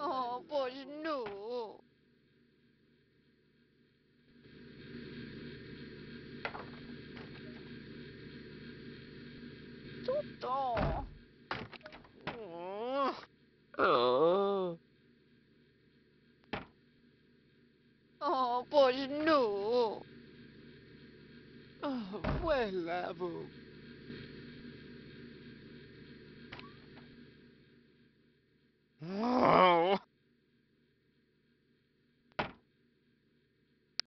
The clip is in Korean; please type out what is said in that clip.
Oh, pois no. Tutto. 어. Oh, pois no. Oh, where